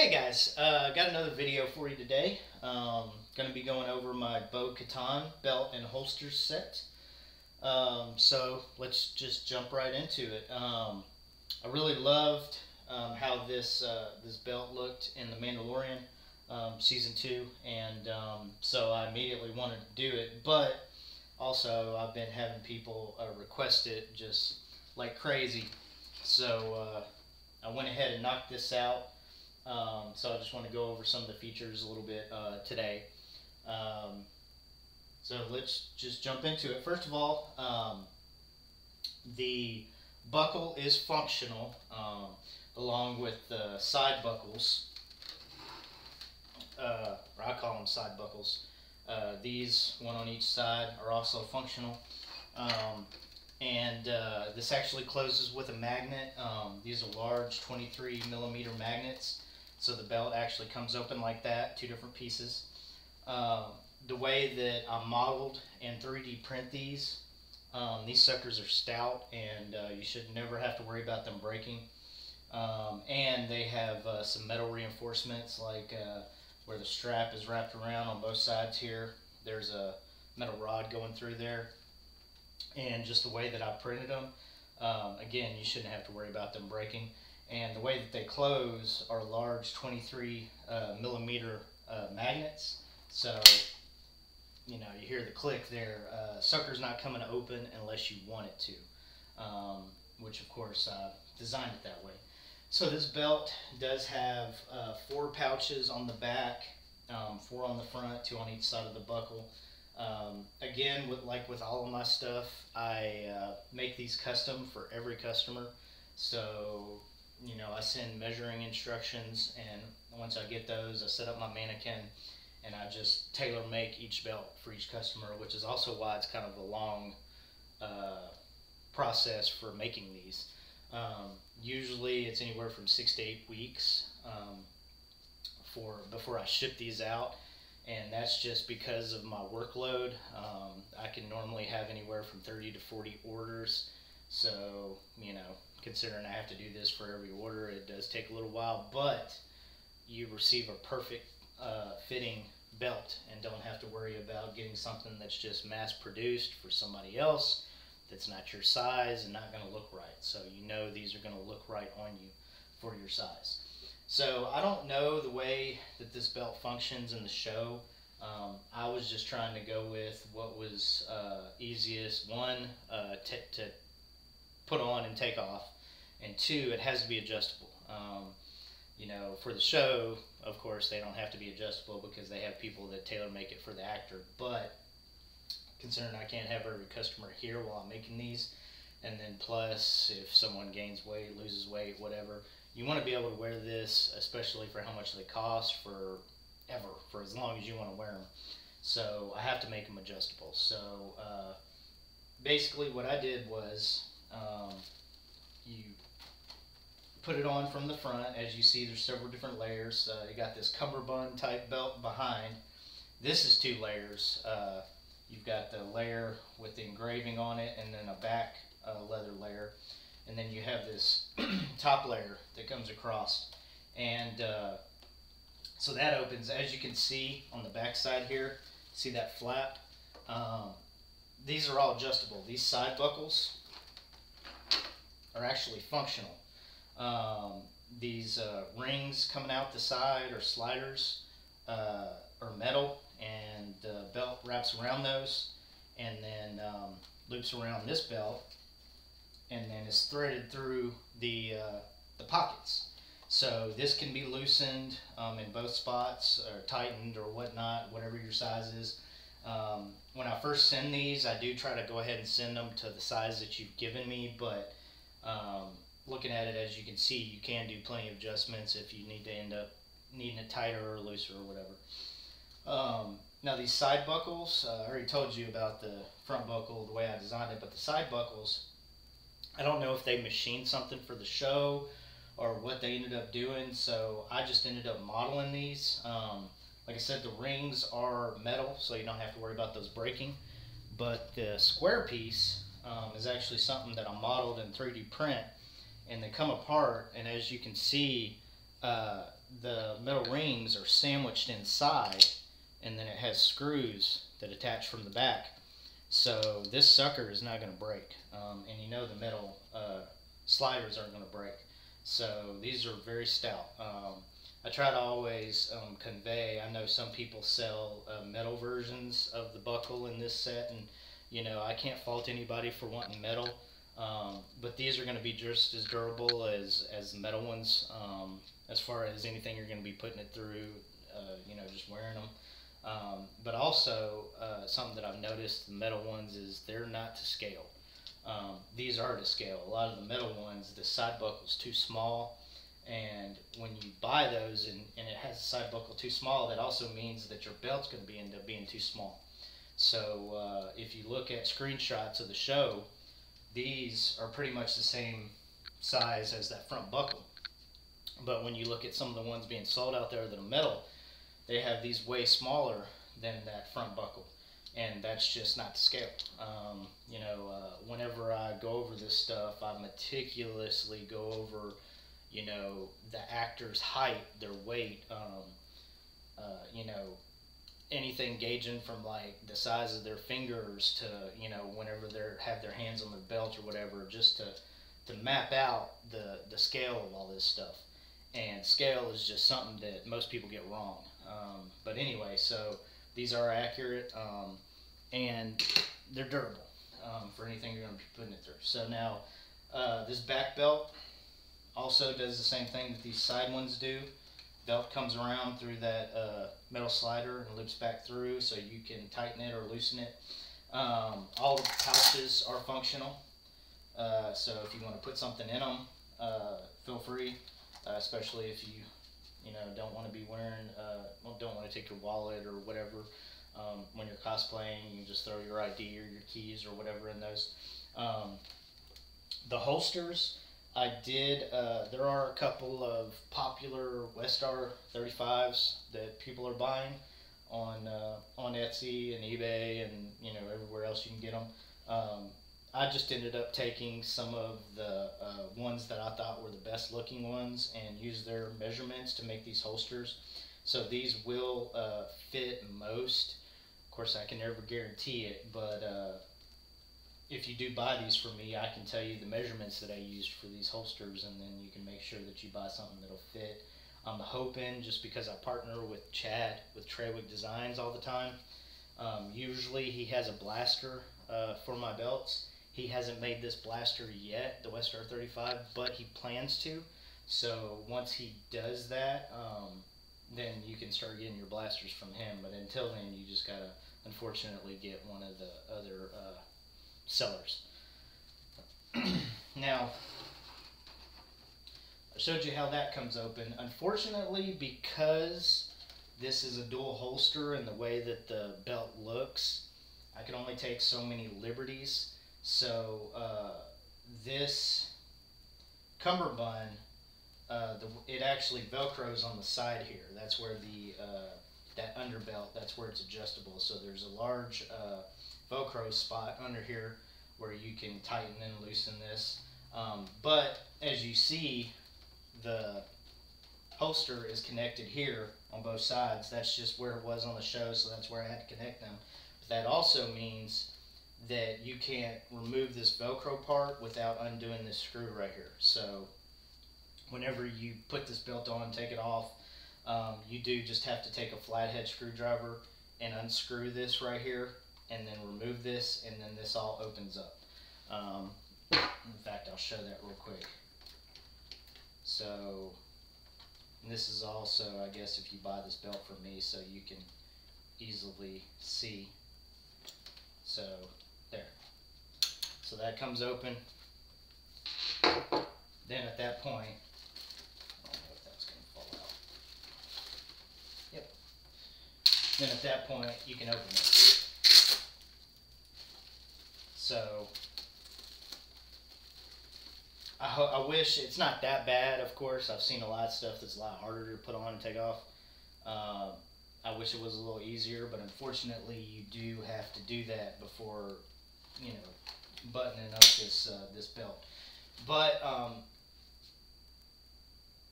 Hey guys, uh, got another video for you today. Um, going to be going over my Bo Katan belt and holster set. Um, so let's just jump right into it. Um, I really loved um, how this uh, this belt looked in The Mandalorian um, season two, and um, so I immediately wanted to do it. But also, I've been having people uh, request it just like crazy, so uh, I went ahead and knocked this out. Um, so I just want to go over some of the features a little bit uh, today. Um, so let's just jump into it. First of all, um, the buckle is functional um, along with the side buckles. Uh, or I call them side buckles. Uh, these, one on each side, are also functional. Um, and uh, this actually closes with a magnet. Um, these are large 23 millimeter magnets. So the belt actually comes open like that, two different pieces. Um, the way that I modeled and 3D print these, um, these suckers are stout and uh, you should never have to worry about them breaking. Um, and they have uh, some metal reinforcements like uh, where the strap is wrapped around on both sides here. There's a metal rod going through there. And just the way that I printed them, um, again, you shouldn't have to worry about them breaking and the way that they close are large 23 uh, millimeter uh, magnets. So, you know, you hear the click there. Uh, sucker's not coming open unless you want it to, um, which of course I designed it that way. So this belt does have uh, four pouches on the back, um, four on the front, two on each side of the buckle. Um, again, with, like with all of my stuff, I uh, make these custom for every customer. So you know, I send measuring instructions, and once I get those, I set up my mannequin, and I just tailor make each belt for each customer, which is also why it's kind of a long uh, process for making these. Um, usually, it's anywhere from six to eight weeks um, for before I ship these out, and that's just because of my workload. Um, I can normally have anywhere from 30 to 40 orders, so you know considering I have to do this for every order, it does take a little while, but you receive a perfect uh, fitting belt and don't have to worry about getting something that's just mass produced for somebody else that's not your size and not going to look right. So you know these are going to look right on you for your size. So I don't know the way that this belt functions in the show. Um, I was just trying to go with what was uh, easiest. One, uh, to put on and take off, and two, it has to be adjustable. Um, you know, for the show, of course, they don't have to be adjustable because they have people that tailor make it for the actor. But considering I can't have every customer here while I'm making these, and then plus if someone gains weight, loses weight, whatever, you want to be able to wear this, especially for how much they cost for ever, for as long as you want to wear them. So I have to make them adjustable. So uh, basically, what I did was um, you put it on from the front. As you see, there's several different layers. Uh, you got this cummerbund type belt behind. This is two layers. Uh, you've got the layer with the engraving on it and then a back uh, leather layer. And then you have this top layer that comes across. And uh, so that opens, as you can see on the back side here, see that flap? Um, these are all adjustable. These side buckles are actually functional. Um, these uh, rings coming out the side or sliders uh, are metal and the belt wraps around those and then um, loops around this belt and then is threaded through the, uh, the pockets. So this can be loosened um, in both spots or tightened or whatnot, whatever your size is. Um, when I first send these, I do try to go ahead and send them to the size that you've given me, but um, looking at it as you can see, you can do plenty of adjustments if you need to end up needing it tighter or looser or whatever. Um, now these side buckles, uh, I already told you about the front buckle, the way I designed it, but the side buckles, I don't know if they machined something for the show or what they ended up doing, so I just ended up modeling these. Um, like I said, the rings are metal, so you don't have to worry about those breaking, but the square piece um, is actually something that I modeled in 3D print and they come apart and as you can see uh, the metal rings are sandwiched inside, and then it has screws that attach from the back. So this sucker is not going to break, um, and you know the metal uh, sliders aren't going to break. So these are very stout. Um, I try to always um, convey. I know some people sell uh, metal versions of the buckle in this set, and you know I can't fault anybody for wanting metal. Um, but these are going to be just as durable as as metal ones. Um, as far as anything you're going to be putting it through, uh, you know, just wearing them. Um, but also, uh, something that I've noticed the metal ones is they're not to scale. Um, these are to scale. A lot of the metal ones, the side buckle is too small. And when you buy those and, and it has a side buckle too small, that also means that your belt's going to be end up being too small. So uh, if you look at screenshots of the show, these are pretty much the same size as that front buckle. But when you look at some of the ones being sold out there that are metal, they have these way smaller than that front buckle. And that's just not to scale. Um, you know, uh, whenever I go over this stuff, I meticulously go over, you know, the actor's height, their weight, um, uh, you know, anything gauging from like the size of their fingers to, you know, whenever they're have their hands on their belt or whatever, just to, to map out the, the scale of all this stuff and scale is just something that most people get wrong. Um, but anyway, so these are accurate um, and they're durable um, for anything you're going to be putting it through. So now uh, this back belt also does the same thing that these side ones do. Belt comes around through that uh, metal slider and loops back through so you can tighten it or loosen it. Um, all the pouches are functional. Uh, so if you want to put something in them, uh, feel free uh, especially if you you know don't want to be wearing uh, don't want to take your wallet or whatever um, when you're cosplaying you can just throw your ID or your keys or whatever in those um, the holsters I did uh, there are a couple of popular Westar 35s that people are buying on uh, on Etsy and eBay and you know everywhere else you can get them um, I just ended up taking some of the uh, ones that I thought were the best looking ones and used their measurements to make these holsters. So these will uh, fit most. Of course, I can never guarantee it, but uh, if you do buy these for me, I can tell you the measurements that I used for these holsters, and then you can make sure that you buy something that'll fit. I'm hoping just because I partner with Chad with Trawick Designs all the time. Um, usually he has a blaster uh, for my belts he hasn't made this blaster yet, the Westar 35, but he plans to. So once he does that, um, then you can start getting your blasters from him. But until then, you just gotta unfortunately get one of the other uh, sellers. now, I showed you how that comes open. Unfortunately, because this is a dual holster and the way that the belt looks, I can only take so many liberties so uh, this cummerbund, uh, the, it actually velcros on the side here. That's where the uh, that underbelt, that's where it's adjustable. So there's a large uh, velcro spot under here where you can tighten and loosen this. Um, but as you see, the holster is connected here on both sides. That's just where it was on the show, so that's where I had to connect them. But that also means that you can't remove this Velcro part without undoing this screw right here. So whenever you put this belt on, take it off, um, you do just have to take a flathead screwdriver and unscrew this right here and then remove this and then this all opens up. Um, in fact, I'll show that real quick. So this is also, I guess, if you buy this belt from me so you can easily see. So there. So that comes open. Then at that point, I don't know if that's going to fall out. Yep. Then at that point, you can open it. So I, I wish it's not that bad. Of course, I've seen a lot of stuff that's a lot harder to put on and take off. Uh, I wish it was a little easier, but unfortunately, you do have to do that before you know, buttoning up this uh, this belt. But um,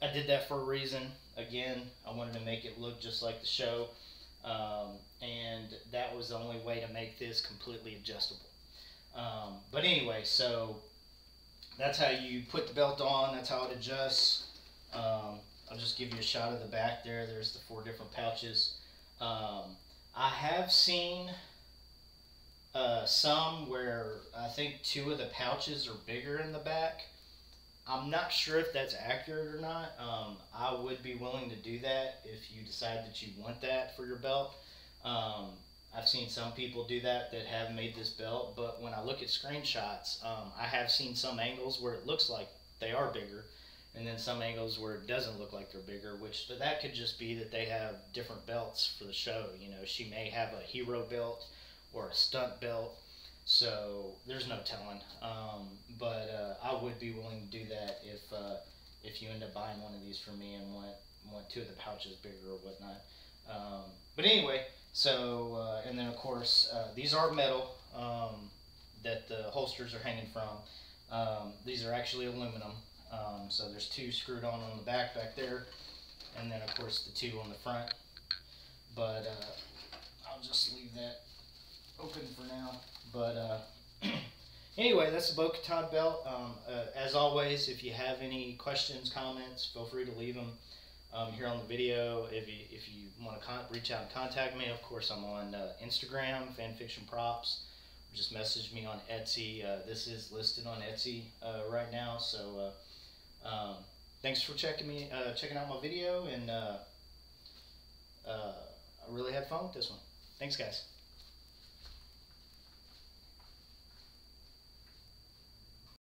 I did that for a reason. again, I wanted to make it look just like the show. Um, and that was the only way to make this completely adjustable. Um, but anyway, so that's how you put the belt on. That's how it adjusts. Um, I'll just give you a shot of the back there. There's the four different pouches. Um, I have seen uh, some where I think two of the pouches are bigger in the back. I'm not sure if that's accurate or not. Um, I would be willing to do that if you decide that you want that for your belt. Um, I've seen some people do that that have made this belt, but when I look at screenshots, um, I have seen some angles where it looks like they are bigger, and then some angles where it doesn't look like they're bigger, which but that could just be that they have different belts for the show. You know, she may have a hero belt or a stunt belt, so there's no telling. Um, but uh, I would be willing to do that if uh, if you end up buying one of these for me and want want two of the pouches bigger or whatnot. Um, but anyway, so uh, and then of course uh, these are metal um, that the holsters are hanging from. Um, these are actually aluminum. Um, so there's two screwed on on the back back there, and then of course the two on the front. But uh, I'll just leave that open for now. But uh, anyway, that's the Bo-Katan belt. Um, uh, as always, if you have any questions, comments, feel free to leave them um, here on the video. If you if you want to reach out and contact me, of course, I'm on uh, Instagram, Fanfiction Props. Just message me on Etsy. Uh, this is listed on Etsy uh, right now, so. Um, thanks for checking me, uh, checking out my video, and uh, uh, I really had fun with this one. Thanks, guys.